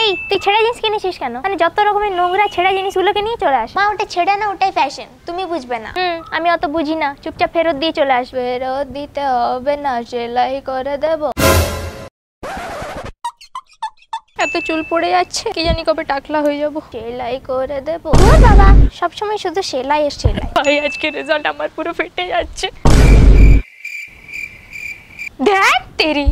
এই তুই ছেঁড়া জিনিস কিনেছিস কেন? মানে যত রকমের নোংরা ছেঁড়া জিনিসগুলোকে নিয়ে চলে আস। মা ওটা ছেড়ে না ওটাই ফ্যাশন তুমি বুঝবে না। হুম আমি অত বুঝি না। চুপচাপ ফেরত দিয়ে চলে আসবে ফেরত দিতে হবে না সেলাই করে দেব। এত চুল পড়ে যাচ্ছে কি জানি কবে টাকলা হয়ে যাব। সেলাই করে দেবো। ও বাবা! সবসময় শুধু সেলাই আর সেলাই। ভাই আজকে রেজাল্ট আমার পুরো ফেটে যাচ্ছে। দেখ তেরি।